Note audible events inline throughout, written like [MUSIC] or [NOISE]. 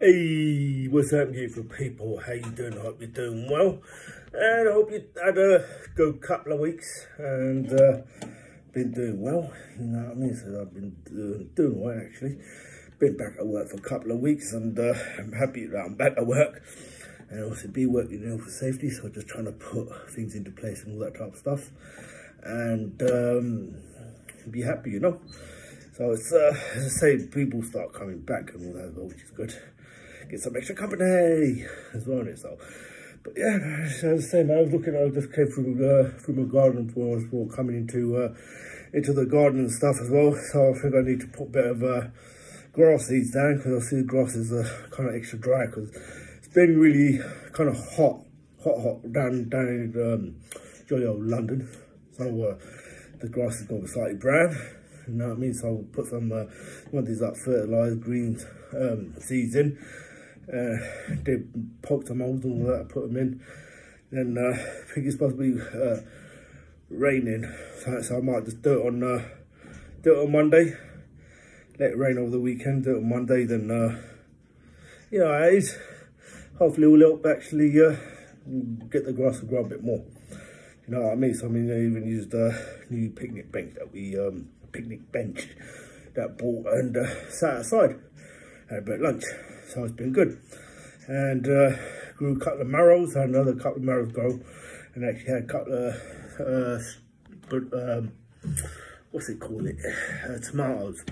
Hey, what's up beautiful people? How you doing? I hope you're doing well. And I hope you had a good couple of weeks and uh, been doing well. You know what I mean? So I've been doing, doing well actually. Been back at work for a couple of weeks and uh, I'm happy that I'm back at work. And also be working know, for safety. So just trying to put things into place and all that type of stuff. And um, be happy, you know. So it's, uh, as I say, people start coming back and all that, which is good get some extra company as well on. So, but yeah, I was saying, I was looking, I just came from uh, through my garden for, for coming into uh, into the garden and stuff as well. So I think I need to put a bit of uh, grass seeds down because I see the grass is uh, kind of extra dry because it's been really kind of hot, hot, hot down down in um, jolly old London. So uh, the grass is going to be slightly brown. You know what I mean? So I'll put some uh, one of these like fertilized green um, seeds in uh, did poke some holes and all that, put them in. Then uh, I think it's supposed to be uh, raining, so, I might just do it on uh, do it on Monday. Let it rain over the weekend. Do it on Monday, then uh, you know, it is. Hopefully, we'll help actually uh, get the grass to grow a bit more. You know what I mean? So I mean, I even used a new picnic bench that we um, picnic bench that bought and uh, sat outside. Had a bit of lunch so it's been good. And uh, grew a couple of marrows, had another couple of marrows grow, and actually had a couple of, uh, um, what's it called it, uh, tomatoes,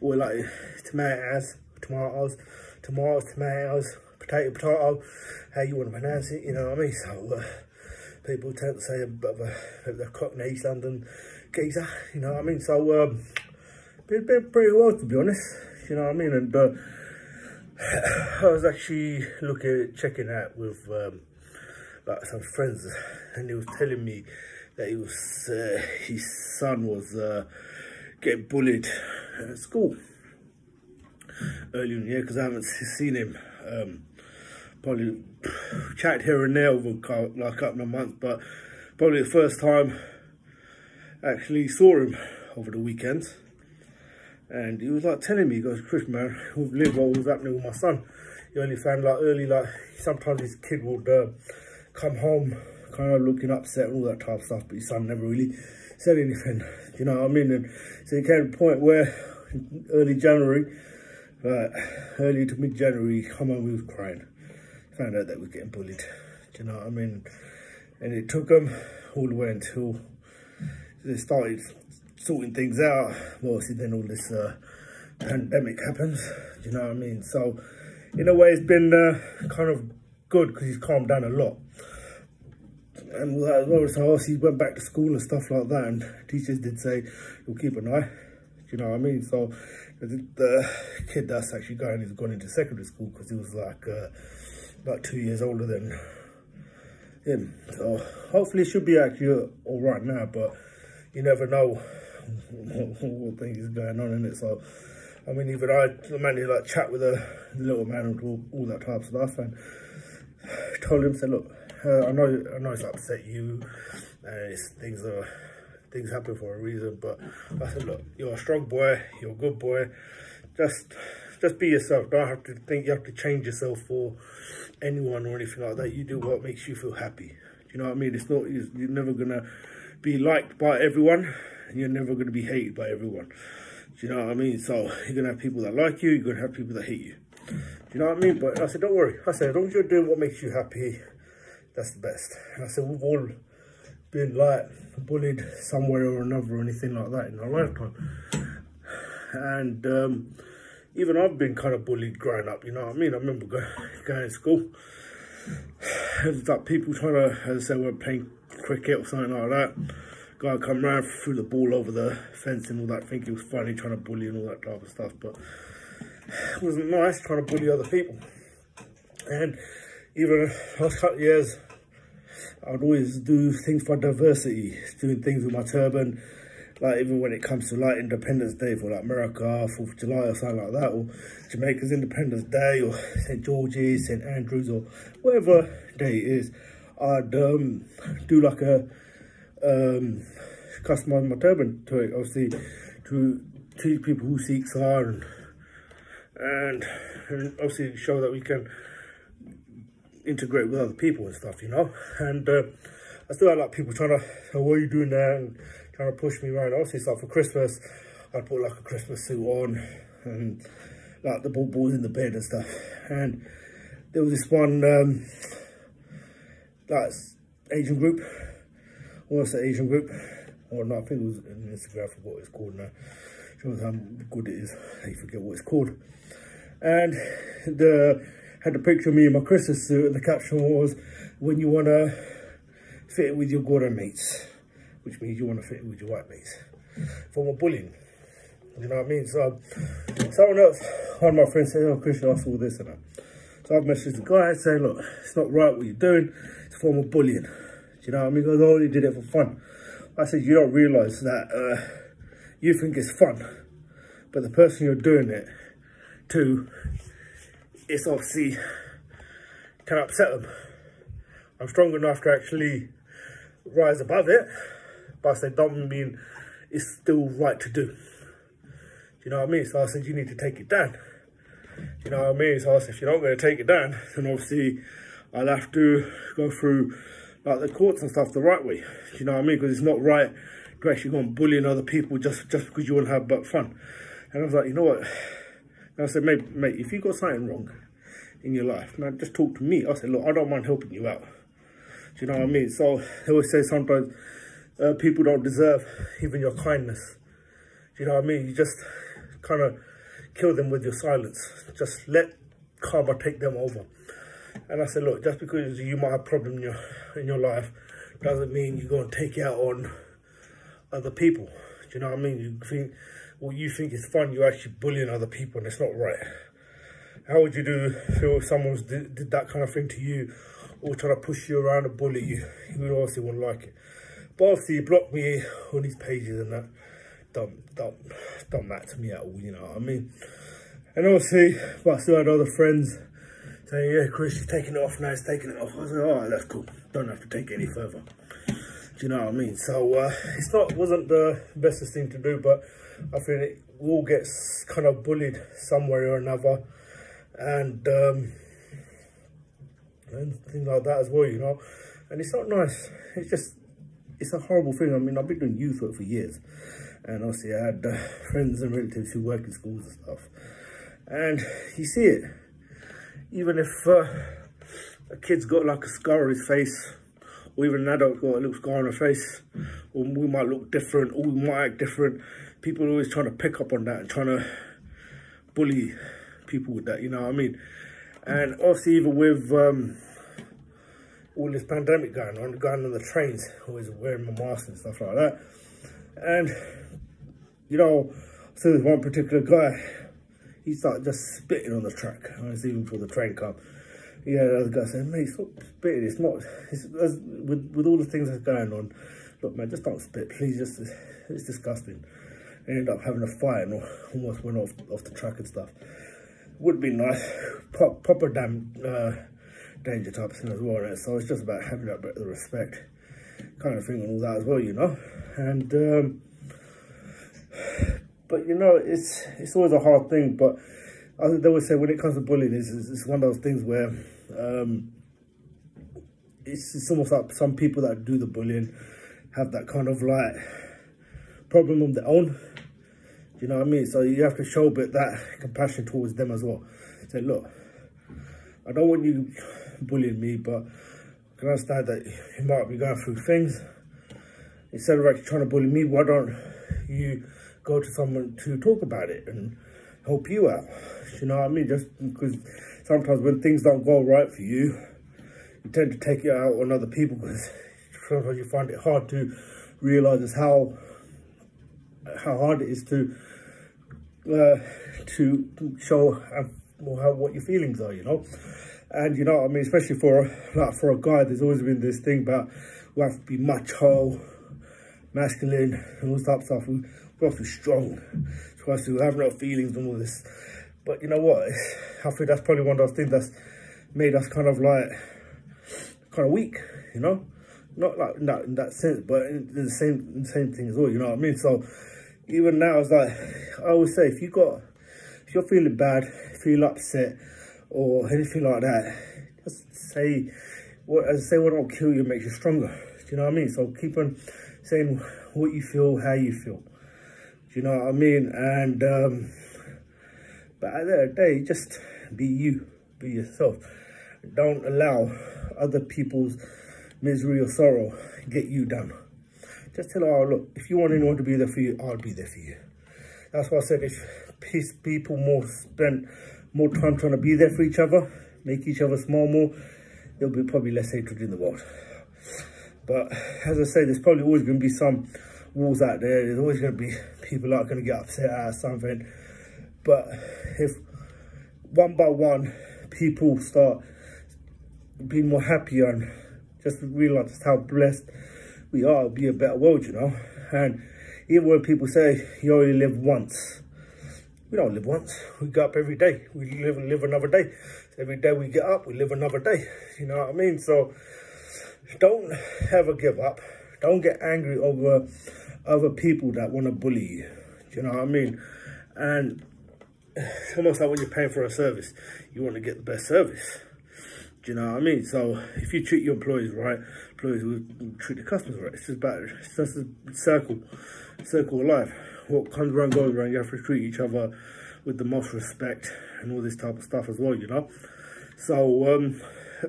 or like tomatoes, tomatoes, tomatoes, tomatoes, potato, potato, how you want to pronounce it, you know what I mean? So uh, people tend to say a bit of a, a, a Cockney East London geezer, you know what I mean? So um, been, been pretty well to be honest, you know what I mean? And uh, I was actually looking, checking out with um, like some friends, and he was telling me that he was uh, his son was uh, getting bullied at school early in the year because I haven't seen him. Um, probably chat here and there over like a couple of months, but probably the first time actually saw him over the weekends and he was like telling me, he goes, Chris, man, [LAUGHS] with lived what was happening with my son? He only found like early, like sometimes his kid would uh, come home kind of looking upset and all that type of stuff, but his son never really said anything. [LAUGHS] You know what I mean? And so he came to a point where early January, uh, early to mid-January, come home, he was crying. Found out that he was getting bullied. Do you know what I mean? And it took him all the way until they started sorting things out. Well, see, then all this uh, pandemic happens. Do you know what I mean? So, in a way, it's been uh, kind of good because he's calmed down a lot. And as well, so he went back to school and stuff like that. And teachers did say, you'll keep an eye. Do you know what I mean? So, the kid that's actually going, he's gone into secondary school because he was like, uh, two years older than him. So, hopefully, it should be actually all right now, but you never know what [LAUGHS] thing is going on in it. So, I mean, even I managed to like chat with a little man and all, all that type of stuff, and told him, said, look, uh, I know, I know it's upset you, and things are things happen for a reason, but I said, look, you're a strong boy, you're a good boy, just just be yourself. Don't have to think you have to change yourself for anyone or anything like that. You do what makes you feel happy. You know what I mean? It's not you're never gonna be liked by everyone you're never going to be hated by everyone. Do you know what I mean? So you're going to have people that like you, you're going to have people that hate you. Do you know what I mean? But I said, don't worry. I said, as long as you're doing what makes you happy, that's the best. And I said, we've all been like bullied somewhere or another or anything like that in our lifetime. And um, even I've been kind of bullied growing up, you know what I mean? I remember going, going to school. It like people trying to, as I said, were playing cricket or something like that guy come round, threw the ball over the fence and all that, think he was funny, trying to bully and all that type of stuff, but it [SIGHS] wasn't nice trying to bully other people. And even last couple of years, I'd always do things for diversity, doing things with my turban, like even when it comes to like Independence Day for like America, 4th of July or something like that, or Jamaica's Independence Day, or St. George's, St. Andrews, or whatever day it is, I'd um, do like a um, customize my turban to it, obviously, to teach people who Sikhs are and and, obviously show that we can integrate with other people and stuff, you know. And uh, I still had like people trying to, oh, what are you doing there? And trying to push me around. Obviously, so for Christmas, I put like a Christmas suit on and like the ball balls in the bed and stuff. And there was this one, um, like Asian group. I want to Asian group. Or no, I think it was an Instagram, for what it's called now. Shows how good it is. I forget what it's called. And the had a picture of me in my Christmas suit and the caption was, when you want to fit it with your Gora mates, which means you want to fit it with your white mates. Form of bullying. You know what I mean? So someone else, one of my friends said, oh, Christian, I saw this and that. So I've messaged the guy saying, look, it's not right what you're doing. It's a form of bullying. Do you know what I mean? Because I only did it for fun. I said, you don't realise that uh, you think it's fun, but the person you're doing it to, it's obviously can upset them. I'm strong enough to actually rise above it, but I said, don't mean it's still right to do. You know what I mean? So I said, you need to take it down. You know what I mean? So I said, if you're not going to take it down, then obviously I'll have to go through like the courts and stuff the right way. You know what I mean? Because it's not right to actually go and bullying other people just, just because you want to have but fun. And I was like, you know what? And I said, mate, mate, if you got something wrong in your life, man, just talk to me. I said, look, I don't mind helping you out. Do you know what I mean? So they always say sometimes uh, people don't deserve even your kindness. Do you know what I mean? You just kind of kill them with your silence. Just let karma take them over. And I said, look, just because you might have a problem in your, in your life doesn't mean you're going to take it out on other people. Do you know what I mean? You think what you think is fun, you're actually bullying other people and it's not right. How would you do feel if someone did, did that kind of thing to you or try to push you around and bully you? You would obviously wouldn't like it. But obviously, he blocked me on these pages and that don't don't don't matter to me at all, you know what I mean? And obviously, but I still had other friends saying, yeah, Chris, you're taking it off now, he's taking it off. I was like, all right, that's cool. Don't have to take it any further. Do you know what I mean? So uh, it's not wasn't the bestest thing to do, but I feel it all gets kind of bullied somewhere or another, and um, and things like that as well, you know. And it's not nice. It's just it's a horrible thing. I mean, I've been doing youth work for years, and obviously I had uh, friends and relatives who work in schools and stuff. And you see it, even if uh, a kid's got like a scar on his face, or even an adult got a little scar on their face, or we might look different, or we might act different. People are always trying to pick up on that and trying to bully people with that, you know what I mean? And obviously even with um, all this pandemic going on, going on the trains, always wearing my mask and stuff like that. And you know, so there's one particular guy, he started just spitting on the track. I was even before the train come. Yeah, the other guy said, mate, stop spitting. It's not, it's, with, with all the things that's going on, look, man, just don't spit, please. Just, it's disgusting. ended up having a fight and almost went off, off the track and stuff. Would be nice, Pop, proper damn uh, danger type thing as well, right? So it's just about having that bit of respect kind of thing and all that as well, you know? And, um, but you know, it's it's always a hard thing. But as they would say, when it comes to bullying, it's, it's one of those things where um, it's, it's almost like some people that do the bullying have that kind of like problem on their own. You know what I mean? So you have to show a bit that compassion towards them as well. Say, look, I don't want you bullying me, but I can understand that you might be going through things. Instead of actually trying to bully me, why don't you go to someone to talk about it and help you out. You know what I mean? Just because sometimes when things don't go right for you, you tend to take it out on other people because sometimes you find it hard to realize how how hard it is to uh, to show how, what your feelings are, you know. And you know, what I mean, especially for like for a guy, there's always been this thing about we have to be macho, masculine, and all that stuff. Be strong, to have no feelings and all this. But you know what? [SIGHS] I think that's probably one of those things that's made us kind of like, kind of weak, you know? Not like in that, in that sense, but in the same, the same thing as well, you know what I mean? So even now, it's like, I always say, if you got, if you're feeling bad, feel upset, or anything like that, just say, what well, say what will kill you makes you stronger. Do you know what I mean? So keep on saying what you feel, how you feel. You know what I mean? And um, but at the end of the day, just be you, be yourself. Don't allow other people's misery or sorrow get you down. Just tell her, oh, look, if you want anyone to be there for you, I'll be there for you. That's why I said if peace people more spend more time trying to be there for each other, make each other smile more, there'll be probably less hatred in the world. But as I say, there's probably always going to be some wars out there. There's always going to be [LAUGHS] people that are going to get upset at something. But if one by one, people start being more happier and just realize how blessed we are, be a better world, you know. And even when people say you only live once, we don't live once. We get up every day. We live and live another day. Every day we get up, we live another day. You know what I mean? So don't ever give up. Don't get angry over other people that want to bully you. Do you know what I mean? And it's almost like when you're paying for a service, you want to get the best service. Do you know what I mean? So if you treat your employees right, employees will treat the customers right. It's just about it's just a circle, circle of life. What comes around goes around. You have to treat each other with the most respect and all this type of stuff as well, you know. So, um,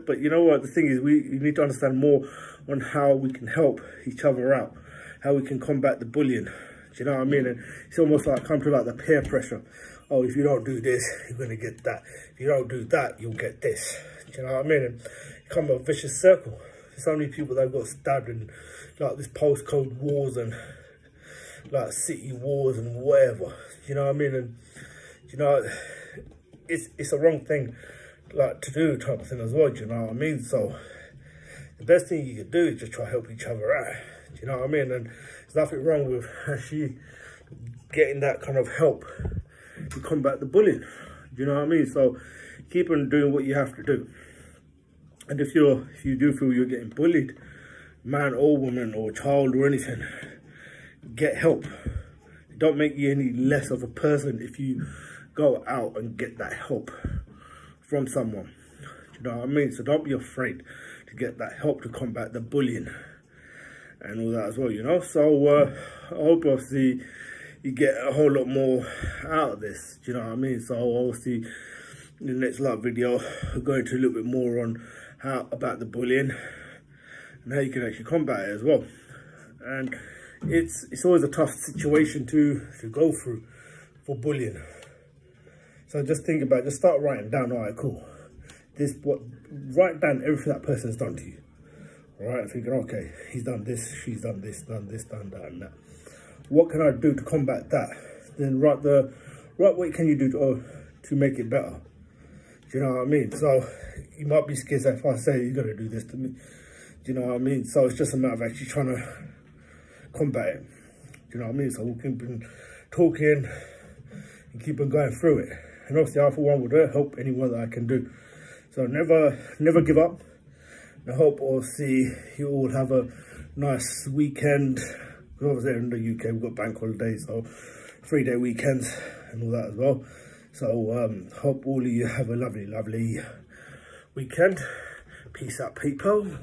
but you know what? The thing is, we need to understand more on how we can help each other out, how we can combat the bullying. Do you know what I mean? Mm. And it's almost like come to like the peer pressure. Oh, if you don't do this, you're gonna get that. If you don't do that, you'll get this. Do you know what I mean? And come a vicious circle. There's so many people that got stabbed in like this postcode wars and like city wars and whatever. Do you know what I mean? And you know, it's it's a wrong thing like to do type of thing as well. Do you know what I mean? So the best thing you can do is just try to help each other out. Do you know what I mean? And there's nothing wrong with [LAUGHS] actually getting that kind of help to combat the bullying. Do you know what I mean? So keep on doing what you have to do. And if you're if you do feel you're getting bullied, man or woman or child or anything, get help. It don't make you any less of a person if you go out and get that help from someone. You know what I mean? So don't be afraid to get that help to combat the bullying and all that as well, you know? So uh, I hope obviously you get a whole lot more out of this, do you know what I mean? So obviously in the next live video, I'll go into a little bit more on how about the bullying and how you can actually combat it as well. And it's it's always a tough situation to to go through for bullying so just think about, just start writing down, all right, cool. This, what, write down everything that person's done to you. Right, thinking, okay, he's done this, she's done this, done this, done that, and that. What can I do to combat that? Then right the, right what can you do to, uh, to make it better? Do you know what I mean? So you might be scared if I say you're gonna do this to me. Do you know what I mean? So it's just a matter of actually trying to combat it. Do you know what I mean? So we'll keep be talking and keep on going through it and obviously I for one would help anyone that I can do. So never, never give up. I hope see you all have a nice weekend. Obviously in the UK we've got bank holidays, so three day weekends and all that as well. So um, hope all of you have a lovely, lovely weekend. Peace out people.